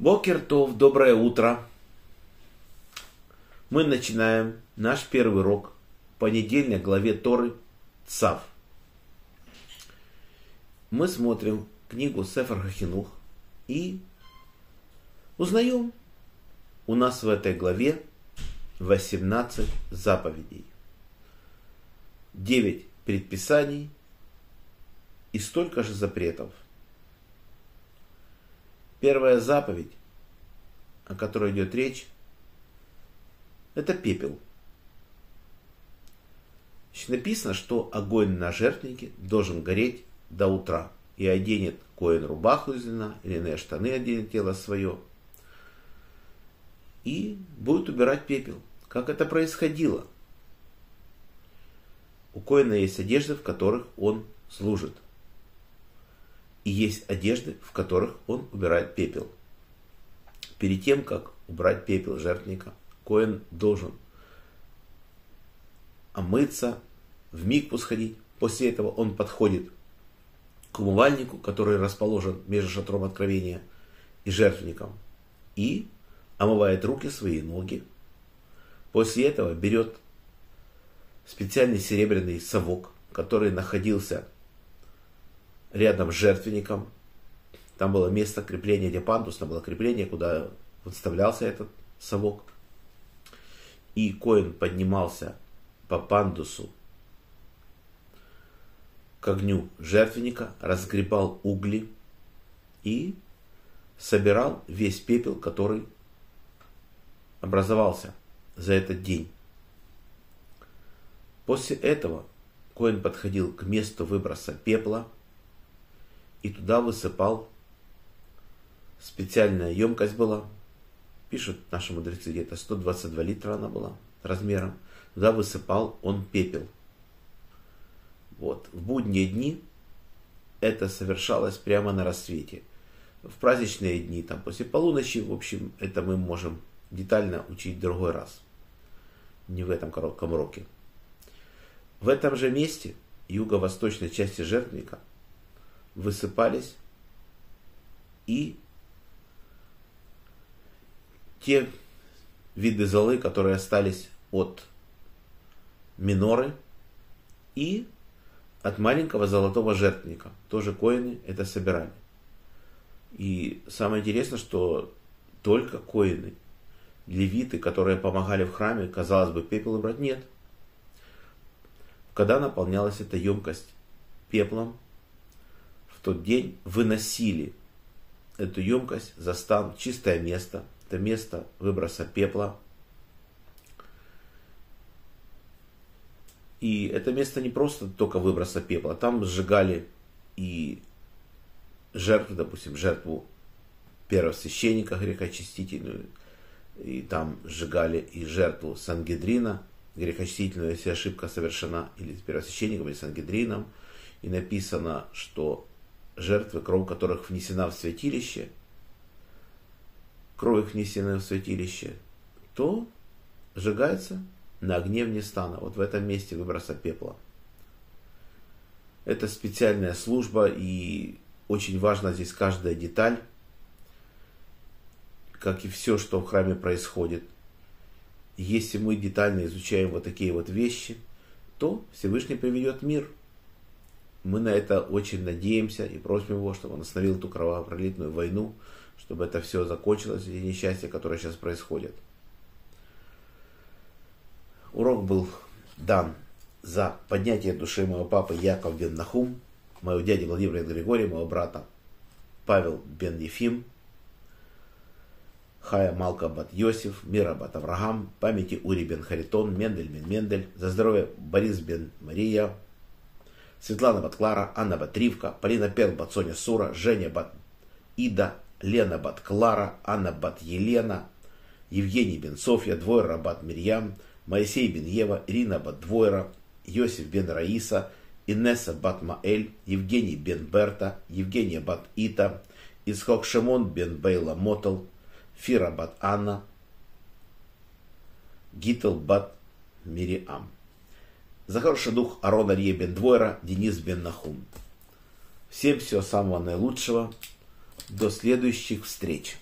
Бокертов, доброе утро. Мы начинаем наш первый урок понедельник главе Торы Цав. Мы смотрим книгу Сефар Хахинух и узнаем, у нас в этой главе 18 заповедей, 9 предписаний и столько же запретов. Первая заповедь, о которой идет речь, это пепел. Значит, написано, что огонь на жертвеннике должен гореть до утра. И оденет коин рубаху из льна, на штаны оденет тело свое. И будет убирать пепел. Как это происходило? У коина есть одежды, в которых он служит – и есть одежды, в которых он убирает пепел. Перед тем, как убрать пепел жертвника, Коин должен омыться, в микву сходить. После этого он подходит к умывальнику, который расположен между шатром откровения и жертвенником, и омывает руки, свои ноги. После этого берет специальный серебряный совок, который находился рядом с жертвенником. Там было место крепления, где пандус, там было крепление, куда вставлялся этот совок. И Коин поднимался по пандусу к огню жертвенника, разгребал угли и собирал весь пепел, который образовался за этот день. После этого Коин подходил к месту выброса пепла – и туда высыпал. Специальная емкость была. Пишут наши мудрецы, где-то 122 литра она была размером. Туда высыпал он пепел. Вот. В будние дни это совершалось прямо на рассвете. В праздничные дни, там после полуночи, в общем, это мы можем детально учить в другой раз. Не в этом коротком уроке. В этом же месте, юго-восточной части жертвника, высыпались и те виды золы, которые остались от миноры и от маленького золотого жертвника. Тоже коины это собирали. И самое интересное, что только коины, левиты, которые помогали в храме, казалось бы, пепел брать, нет. Когда наполнялась эта емкость пеплом, в тот день выносили эту емкость за стан, чистое место, это место выброса пепла. И это место не просто только выброса пепла, там сжигали и жертву, допустим, жертву первого священника грехочистительную, и там сжигали и жертву Сангедрина, грехочистительную, если ошибка совершена, или первосвященником, или Сангедрином, и написано, что жертвы, кровь которых внесена в святилище, кровь внесена в святилище, то сжигается на огне вне стана, вот в этом месте выброса пепла. Это специальная служба, и очень важна здесь каждая деталь, как и все, что в храме происходит. Если мы детально изучаем вот такие вот вещи, то Всевышний приведет мир – мы на это очень надеемся и просим его, чтобы он остановил эту кровопролитную войну, чтобы это все закончилось, и несчастья, которые сейчас происходят. Урок был дан за поднятие души моего папы Яков бен Нахум, моего дяди Владимира Григория, моего брата Павел бен Ефим, Хая Малка бат Йосиф, Мира бат Авраам, памяти Ури бен Харитон, Мендель бен Мендель, за здоровье Борис бен Мария, Светлана Батклара, Анна Батривка, Полина Пел Бат Соня Сура, Женя Бат Ида, Лена Бат Клара, Анна Бат Елена, Евгений Бен Софья, Двойра Бат Мирьям, Моисей Бен Ева, Ирина Бат Двойра, Йосиф Бен Раиса, Инесса Бат Маэль, Евгений Бен Берта, Евгения Бат Ита, Исхок Шимон Бен Бейла Мотл, Фира Бат Анна, Гитл Бат Мириам. За хороший дух Арона Рье Бен Двойра, Денис Бен Нахум. Всем всего самого наилучшего. До следующих встреч.